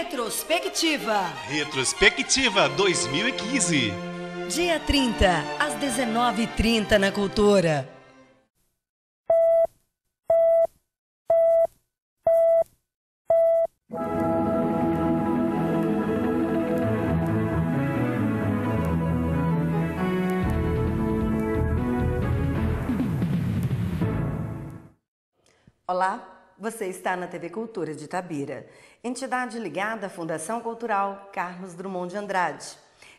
Retrospectiva. Retrospectiva 2015. Dia 30, às 19h30 na Cultura. Olá, você está na TV Cultura de Itabira, entidade ligada à Fundação Cultural Carlos Drummond de Andrade.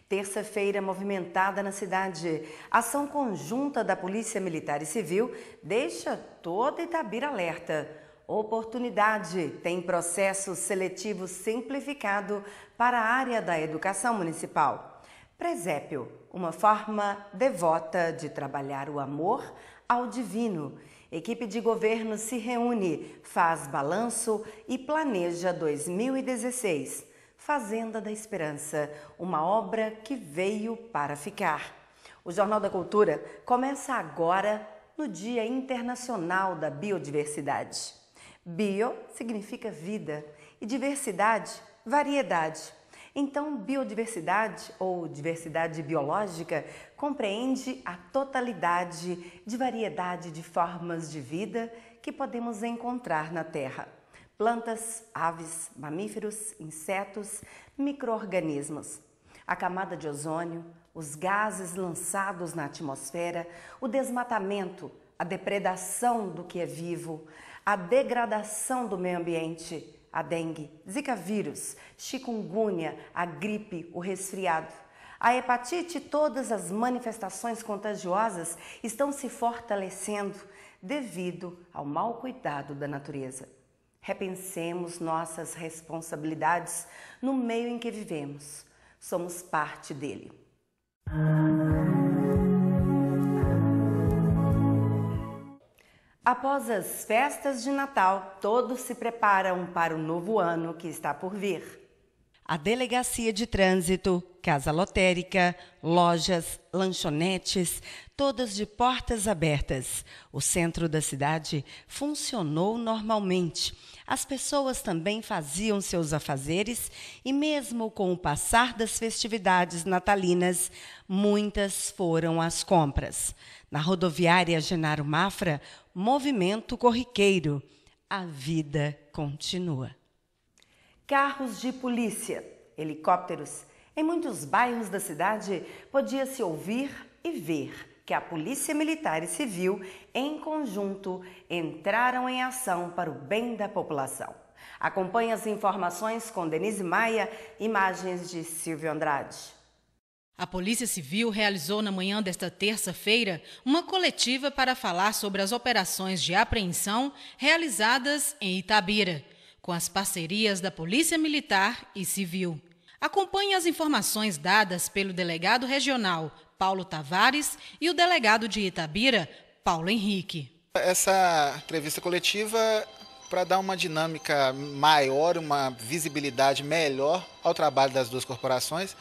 Terça-feira movimentada na cidade. Ação conjunta da Polícia Militar e Civil deixa toda Itabira alerta. Oportunidade tem processo seletivo simplificado para a área da educação municipal. Presépio, uma forma devota de trabalhar o amor ao divino Equipe de governo se reúne, faz balanço e planeja 2016. Fazenda da Esperança, uma obra que veio para ficar. O Jornal da Cultura começa agora no Dia Internacional da Biodiversidade. Bio significa vida e diversidade, variedade. Então, biodiversidade ou diversidade biológica compreende a totalidade de variedade de formas de vida que podemos encontrar na Terra. Plantas, aves, mamíferos, insetos, microorganismos. A camada de ozônio, os gases lançados na atmosfera, o desmatamento, a depredação do que é vivo, a degradação do meio ambiente, a dengue, zika vírus, chikungunya, a gripe, o resfriado. A hepatite e todas as manifestações contagiosas estão se fortalecendo devido ao mau cuidado da natureza. Repensemos nossas responsabilidades no meio em que vivemos. Somos parte dele. Após as festas de Natal, todos se preparam para o novo ano que está por vir. A Delegacia de Trânsito, Casa Lotérica, lojas, lanchonetes, todas de portas abertas. O centro da cidade funcionou normalmente. As pessoas também faziam seus afazeres e, mesmo com o passar das festividades natalinas, muitas foram às compras. Na rodoviária Genaro Mafra, movimento corriqueiro. A vida continua. Carros de polícia, helicópteros. Em muitos bairros da cidade podia-se ouvir e ver que a Polícia Militar e Civil, em conjunto, entraram em ação para o bem da população. Acompanhe as informações com Denise Maia, imagens de Silvio Andrade. A Polícia Civil realizou na manhã desta terça-feira uma coletiva para falar sobre as operações de apreensão realizadas em Itabira, com as parcerias da Polícia Militar e Civil. Acompanhe as informações dadas pelo delegado regional Paulo Tavares e o delegado de Itabira, Paulo Henrique. Essa entrevista coletiva para dar uma dinâmica maior, uma visibilidade melhor ao trabalho das duas corporações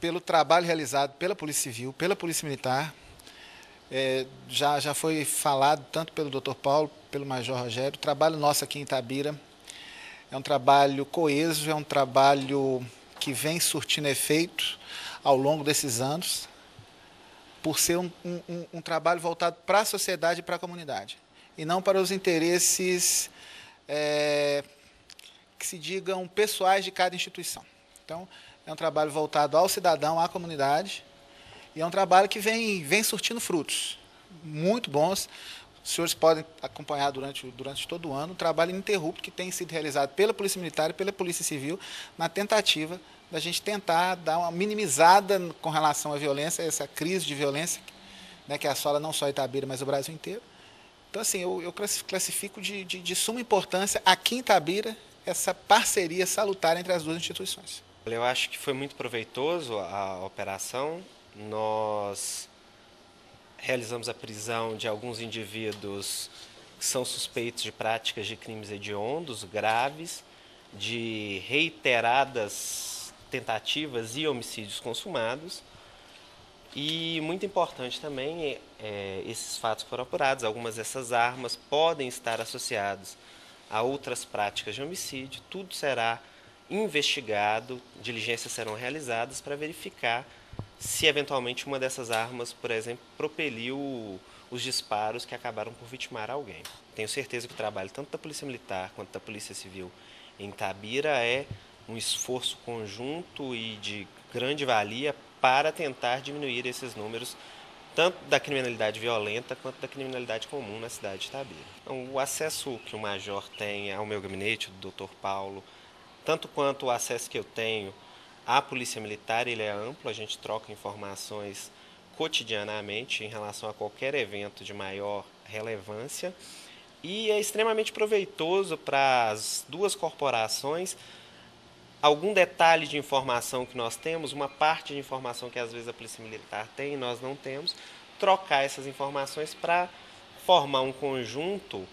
pelo trabalho realizado pela Polícia Civil, pela Polícia Militar. É, já, já foi falado tanto pelo Dr. Paulo, pelo Major Rogério. O trabalho nosso aqui em Itabira é um trabalho coeso, é um trabalho que vem surtindo efeito ao longo desses anos, por ser um, um, um trabalho voltado para a sociedade e para a comunidade, e não para os interesses é, que se digam pessoais de cada instituição. Então, é um trabalho voltado ao cidadão, à comunidade, e é um trabalho que vem, vem surtindo frutos muito bons. Os senhores podem acompanhar durante, durante todo o ano o trabalho ininterrupto que tem sido realizado pela Polícia Militar e pela Polícia Civil na tentativa da gente tentar dar uma minimizada com relação à violência, essa crise de violência né, que assola não só Itabira, mas o Brasil inteiro. Então, assim, eu, eu classifico de, de, de suma importância aqui em Itabira essa parceria salutar entre as duas instituições. Eu acho que foi muito proveitoso a operação. Nós realizamos a prisão de alguns indivíduos que são suspeitos de práticas de crimes hediondos graves, de reiteradas tentativas e homicídios consumados. E muito importante também, é, esses fatos foram apurados. Algumas dessas armas podem estar associadas a outras práticas de homicídio, tudo será investigado, diligências serão realizadas para verificar se eventualmente uma dessas armas, por exemplo, propeliu os disparos que acabaram por vitimar alguém. Tenho certeza que o trabalho tanto da Polícia Militar quanto da Polícia Civil em Tabira é um esforço conjunto e de grande valia para tentar diminuir esses números tanto da criminalidade violenta quanto da criminalidade comum na cidade de Tabira. Então, o acesso que o major tem ao meu gabinete, do Dr. Paulo, tanto quanto o acesso que eu tenho à Polícia Militar, ele é amplo, a gente troca informações cotidianamente em relação a qualquer evento de maior relevância. E é extremamente proveitoso para as duas corporações. Algum detalhe de informação que nós temos, uma parte de informação que às vezes a Polícia Militar tem e nós não temos, trocar essas informações para formar um conjunto,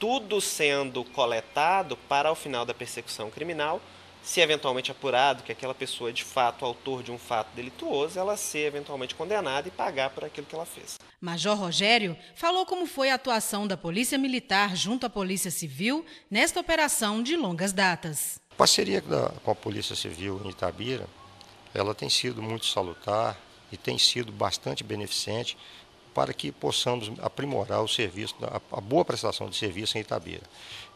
tudo sendo coletado para ao final da persecução criminal, se eventualmente apurado que aquela pessoa é de fato autor de um fato delituoso, ela ser eventualmente condenada e pagar por aquilo que ela fez. Major Rogério falou como foi a atuação da Polícia Militar junto à Polícia Civil nesta operação de longas datas. A parceria da, com a Polícia Civil em Itabira, ela tem sido muito salutar e tem sido bastante beneficente para que possamos aprimorar o serviço, a, a boa prestação de serviço em Itabira.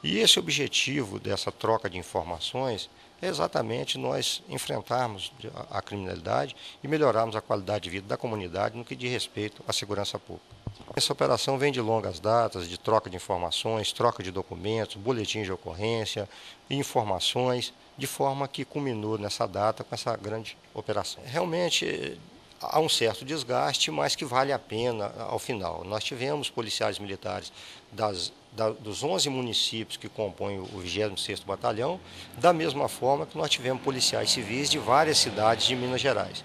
E esse objetivo dessa troca de informações é exatamente nós enfrentarmos a, criminalidade e melhorarmos a qualidade de vida da comunidade no que diz respeito à segurança pública. Essa operação vem de longas datas, de troca de informações, troca de documentos, boletins de ocorrência, informações, de forma que culminou nessa data com essa grande operação. Realmente há um certo desgaste, mas que vale a pena ao final. Nós tivemos policiais militares das, da, dos 11 municípios que compõem o 26º Batalhão, da mesma forma que nós tivemos policiais civis de várias cidades de Minas Gerais.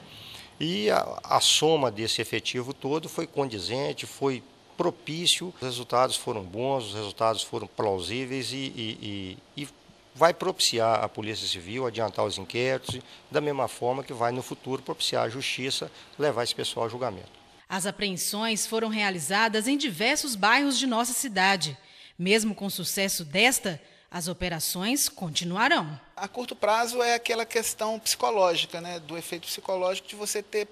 E a, a soma desse efetivo todo foi condizente, foi propício, os resultados foram bons, os resultados foram plausíveis e, e, e, e vai propiciar a Polícia Civil adiantar os inquéritos, da mesma forma que vai no futuro propiciar a Justiça levar esse pessoal a julgamento. As apreensões foram realizadas em diversos bairros de nossa cidade. Mesmo com o sucesso desta, as operações continuarão. A curto prazo é aquela questão psicológica, né, do efeito psicológico de você ter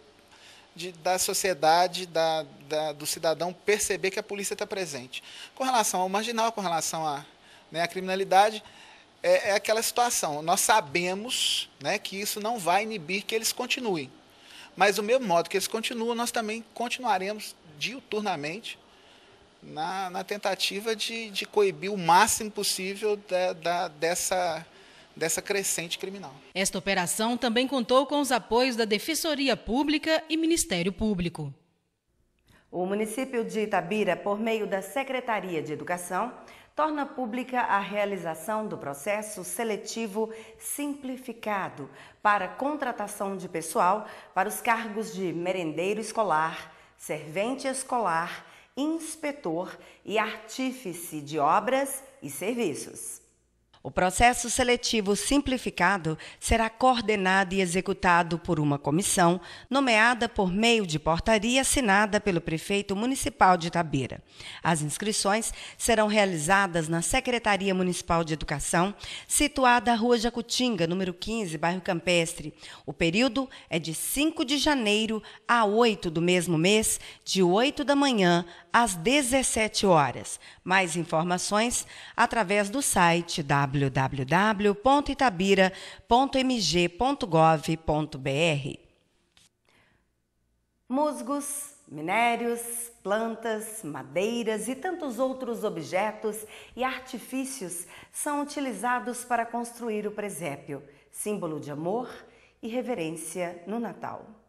de, da sociedade, da, da, do cidadão perceber que a polícia está presente. Com relação ao marginal, com relação à né, criminalidade, é, é, aquela situação. Nós sabemos né, que isso não vai inibir que eles continuem. Mas do mesmo modo que eles continuam, nós também continuaremos diuturnamente na, na tentativa de, de coibir o máximo possível da, da, dessa, dessa crescente criminal. Esta operação também contou com os apoios da Defensoria Pública e Ministério Público. O município de Itabira, por meio da Secretaria de Educação, torna pública a realização do processo seletivo simplificado para contratação de pessoal para os cargos de merendeiro escolar, servente escolar inspetor e artífice de obras e serviços. O processo seletivo simplificado será coordenado e executado por uma comissão nomeada por meio de portaria assinada pelo prefeito municipal de Itabira. As inscrições serão realizadas na Secretaria Municipal de Educação, situada à Rua Jacutinga, número 15, bairro Campestre. O período é de 5 de janeiro a 8 do mesmo mês, de 8 da manhã às 17 horas. Mais informações através do site www.itabira.mg.gov.br. Musgos, minérios, plantas, madeiras e tantos outros objetos e artifícios são utilizados para construir o presépio, símbolo de amor e reverência no Natal.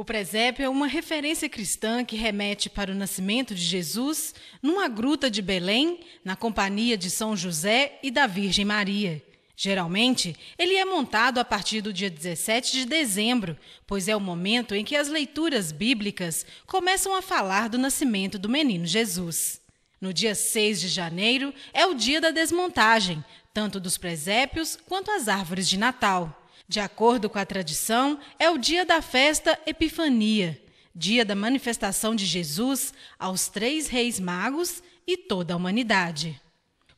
O presépio é uma referência cristã que remete para o nascimento de Jesus numa gruta de Belém, na companhia de São José e da Virgem Maria. Geralmente, ele é montado a partir do dia 17 de dezembro, pois é o momento em que as leituras bíblicas começam a falar do nascimento do menino Jesus. No dia 6 de janeiro é o dia da desmontagem, tanto dos presépios quanto as árvores de Natal. De acordo com a tradição, é o dia da festa Epifania, dia da manifestação de Jesus aos três reis magos e toda a humanidade.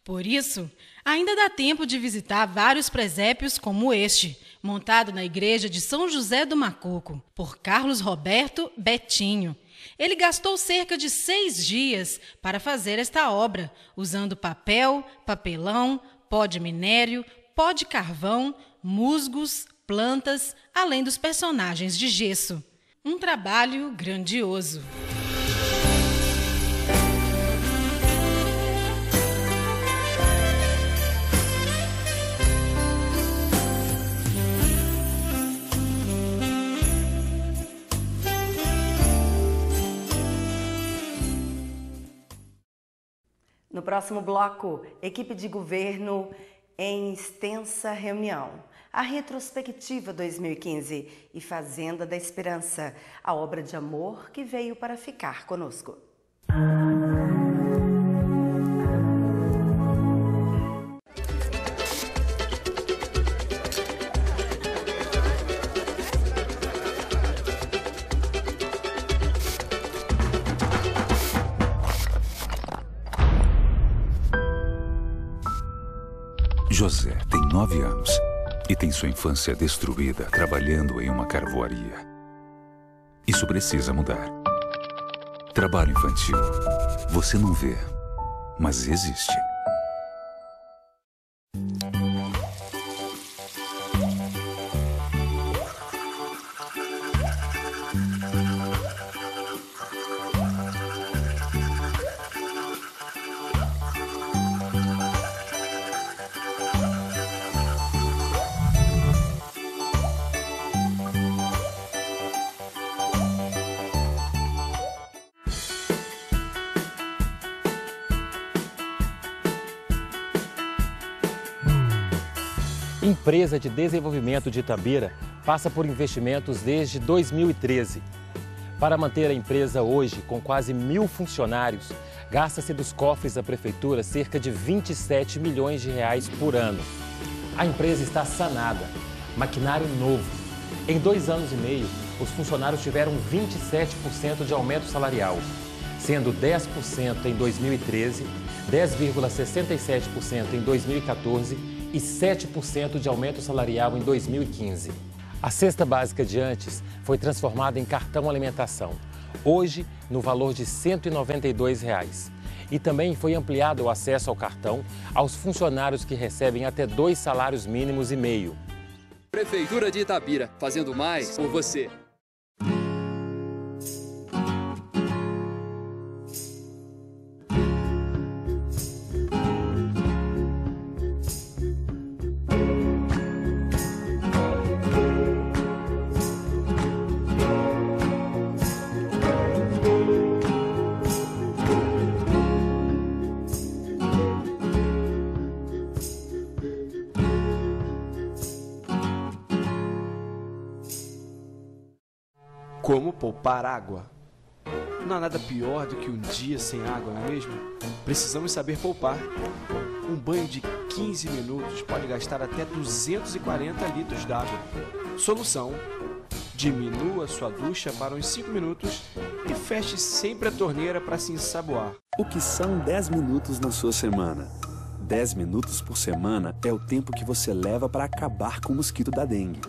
Por isso, ainda dá tempo de visitar vários presépios como este, montado na igreja de São José do Macuco, por Carlos Roberto Betinho. Ele gastou cerca de seis dias para fazer esta obra, usando papel, papelão, pó de minério, pó de carvão, musgos, plantas, além dos personagens de gesso. Um trabalho grandioso. No próximo bloco, equipe de governo em extensa reunião. A retrospectiva 2015 e Fazenda da Esperança, a obra de amor que veio para ficar conosco. José tem nove anos e tem sua infância destruída trabalhando em uma carvoaria. Isso precisa mudar. Trabalho infantil. Você não vê, mas existe. Empresa de Desenvolvimento de Itabira passa por investimentos desde 2013. Para manter a empresa hoje com quase mil funcionários, gasta-se dos cofres da prefeitura cerca de 27 milhões de reais por ano. A empresa está sanada, maquinário novo. Em dois anos e meio, os funcionários tiveram 27% de aumento salarial, sendo 10% em 2013, 10,67% em 2014 e 7% de aumento salarial em 2015. A cesta básica de antes foi transformada em cartão alimentação, hoje no valor de 192 reais. E também foi ampliado o acesso ao cartão aos funcionários que recebem até dois salários mínimos e meio. Prefeitura de Itabira, fazendo mais por você. Como poupar água? Não há nada pior do que um dia sem água, não é mesmo? Precisamos saber poupar. Um banho de 15 minutos pode gastar até 240 litros d'água. Solução: diminua sua ducha para uns 5 minutos e feche sempre a torneira para se ensaboar. O que são 10 minutos na sua semana? 10 minutos por semana é o tempo que você leva para acabar com o mosquito da dengue.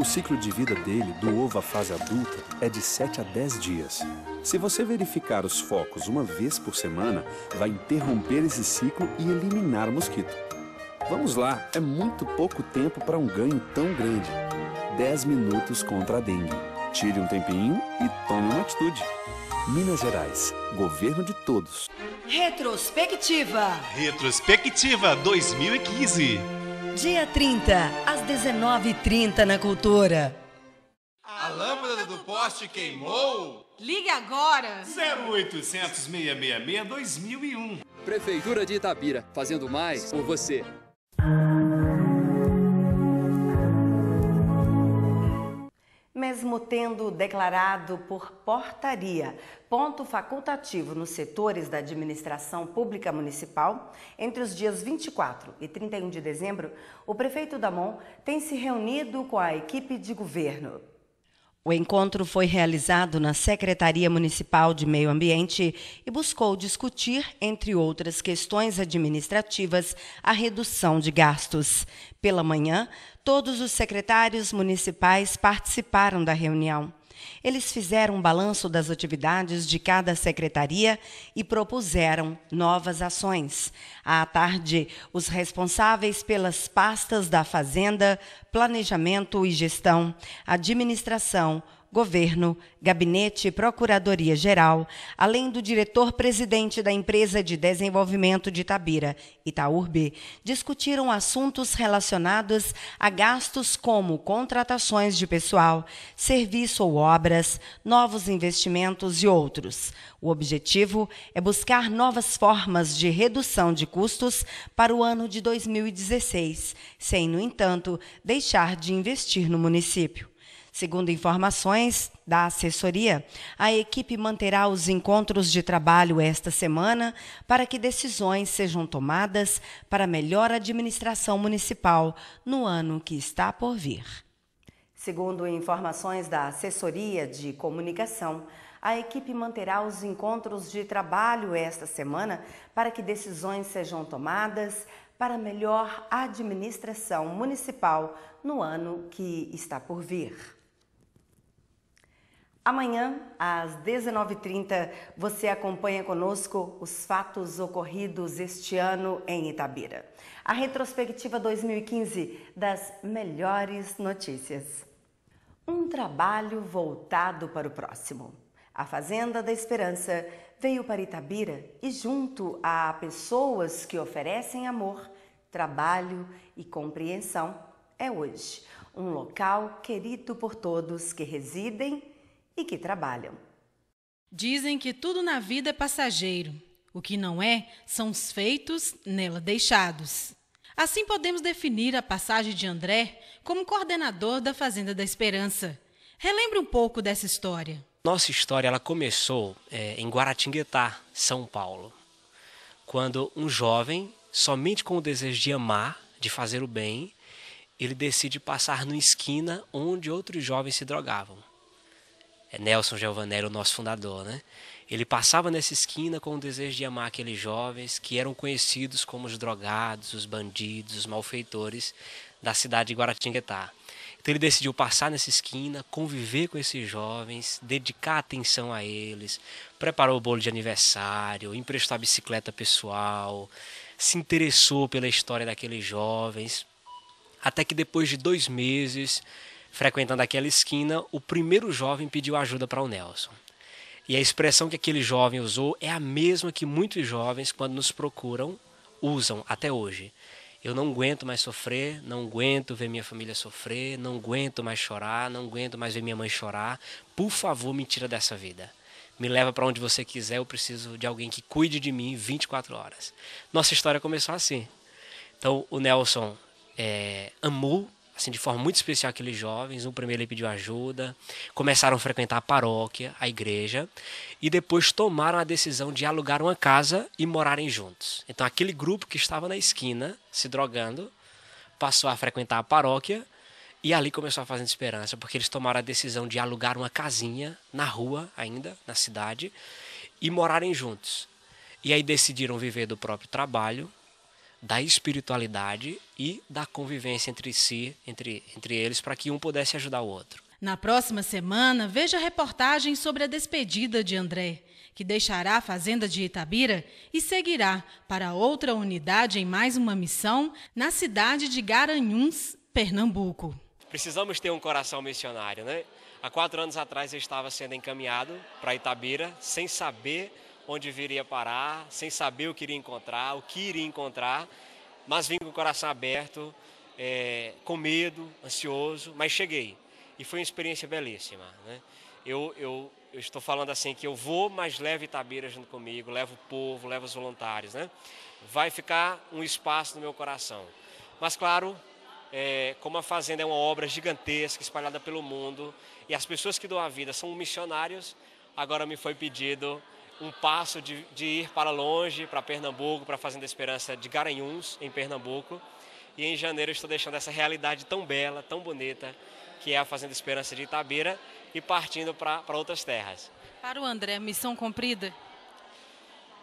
O ciclo de vida dele, do ovo à fase adulta, é de 7 a 10 dias. Se você verificar os focos uma vez por semana, vai interromper esse ciclo e eliminar o mosquito. Vamos lá, é muito pouco tempo para um ganho tão grande. 10 minutos contra a dengue. Tire um tempinho e tome uma atitude. Minas Gerais, governo de todos. Retrospectiva. Retrospectiva 2015. Dia 30, às 19h30 na Cultura. A lâmpada do poste queimou? Ligue agora! 0800 666 2001. Prefeitura de Itabira, fazendo mais por você. Mesmo tendo declarado por portaria ponto facultativo nos setores da administração pública municipal, entre os dias 24 e 31 de dezembro, o prefeito Damon tem se reunido com a equipe de governo. O encontro foi realizado na Secretaria Municipal de Meio Ambiente e buscou discutir, entre outras questões administrativas, a redução de gastos. Pela manhã, todos os secretários municipais participaram da reunião. Eles fizeram um balanço das atividades de cada secretaria e propuseram novas ações. À tarde, os responsáveis pelas pastas da Fazenda, Planejamento e Gestão, Administração, Governo, Gabinete e Procuradoria-Geral, além do diretor-presidente da Empresa de Desenvolvimento de Itabira, Itaúrbe, discutiram assuntos relacionados a gastos como contratações de pessoal, serviço ou obras, novos investimentos e outros. O objetivo é buscar novas formas de redução de custos para o ano de 2016, sem, no entanto, deixar de investir no município. Segundo informações da assessoria, a equipe manterá os encontros de trabalho esta semana para que decisões sejam tomadas para melhor administração municipal no ano que está por vir. Segundo informações da assessoria de comunicação, a equipe manterá os encontros de trabalho esta semana para que decisões sejam tomadas para melhor administração municipal no ano que está por vir. Amanhã, às 19h30, você acompanha conosco os fatos ocorridos este ano em Itabira. A retrospectiva 2015 das melhores notícias. Um trabalho voltado para o próximo. A Fazenda da Esperança veio para Itabira e, junto a pessoas que oferecem amor, trabalho e compreensão, é hoje um local querido por todos que residem e que trabalham. Dizem que tudo na vida é passageiro. O que não é são os feitos nela deixados. Assim podemos definir a passagem de André como coordenador da Fazenda da Esperança. Relembre um pouco dessa história. Nossa história ela começou é, em Guaratinguetá, São Paulo, quando um jovem, somente com o desejo de amar, de fazer o bem, ele decide passar numa esquina onde outros jovens se drogavam Nelson Giovanelli, o nosso fundador, né? Ele passava nessa esquina com o desejo de amar aqueles jovens que eram conhecidos como os drogados, os bandidos, os malfeitores da cidade de Guaratinguetá. Então ele decidiu passar nessa esquina, conviver com esses jovens, dedicar atenção a eles, preparou o bolo de aniversário, emprestou a bicicleta pessoal, se interessou pela história daqueles jovens, até que depois de dois meses frequentando aquela esquina, o primeiro jovem pediu ajuda para o Nelson. E a expressão que aquele jovem usou é a mesma que muitos jovens, quando nos procuram, usam até hoje. Eu não aguento mais sofrer, não aguento ver minha família sofrer, não aguento mais chorar, não aguento mais ver minha mãe chorar. Por favor, me tira dessa vida. Me leva para onde você quiser, eu preciso de alguém que cuide de mim 24 horas. Nossa história começou assim. Então, o Nelson é, amou assim, de forma muito especial aqueles jovens. O primeiro ele pediu ajuda, começaram a frequentar a paróquia, a igreja, e depois tomaram a decisão de alugar uma casa e morarem juntos. Então aquele grupo que estava na esquina se drogando passou a frequentar a paróquia e ali começou a fazer esperança, porque eles tomaram a decisão de alugar uma casinha na rua ainda, na cidade, e morarem juntos. E aí decidiram viver do próprio trabalho, da espiritualidade e da convivência entre si, entre, entre eles, para que um pudesse ajudar o outro. Na próxima semana, veja a reportagem sobre a despedida de André, que deixará a fazenda de Itabira e seguirá para outra unidade em mais uma missão na cidade de Garanhuns, Pernambuco. Precisamos ter um coração missionário, né? Há quatro anos atrás eu estava sendo encaminhado para Itabira sem saber onde viria parar, sem saber o que iria encontrar, o que iria encontrar, mas vim com o coração aberto, é, com medo, ansioso, mas cheguei. E foi uma experiência belíssima. Né? Eu, eu, eu estou falando assim que eu vou, mas levo Itabira junto comigo, levo o povo, levo os voluntários. Né? Vai ficar um espaço no meu coração. Mas claro, é, como a Fazenda é uma obra gigantesca, espalhada pelo mundo, e as pessoas que dão a vida são missionários, agora me foi pedido um passo de, de ir para longe, para Pernambuco, para a Fazenda Esperança de Garanhuns, em Pernambuco. E em janeiro estou deixando essa realidade tão bela, tão bonita, que é a Fazenda Esperança de Itabira, e partindo para outras terras. Para o André, missão cumprida?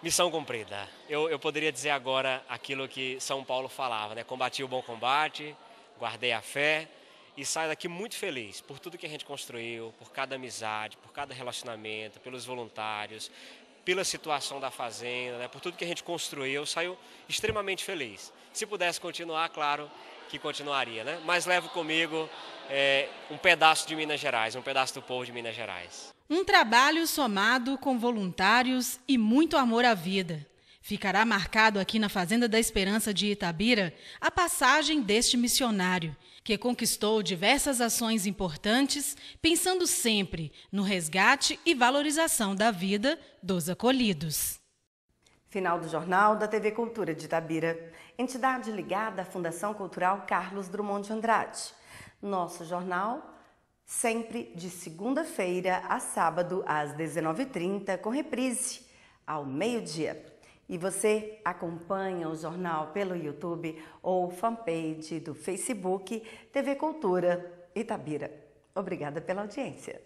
Missão cumprida. Eu, eu poderia dizer agora aquilo que São Paulo falava, né? Combati o bom combate, guardei a fé e saio daqui muito feliz por tudo que a gente construiu, por cada amizade, por cada relacionamento, pelos voluntários, pela situação da fazenda, né? por tudo que a gente construiu. Eu saio extremamente feliz. Se pudesse continuar, claro que continuaria, né? Mas levo comigo é, um pedaço de Minas Gerais, um pedaço do povo de Minas Gerais. Um trabalho somado com voluntários e muito amor à vida. Ficará marcado aqui na Fazenda da Esperança de Itabira a passagem deste missionário, que conquistou diversas ações importantes, pensando sempre no resgate e valorização da vida dos acolhidos. Final do Jornal da TV Cultura de Itabira, entidade ligada à Fundação Cultural Carlos Drummond de Andrade. Nosso jornal sempre de segunda-feira a sábado às 19h30, com reprise ao meio-dia. E você acompanha o jornal pelo YouTube ou fanpage do Facebook TV Cultura Itabira. Obrigada pela audiência.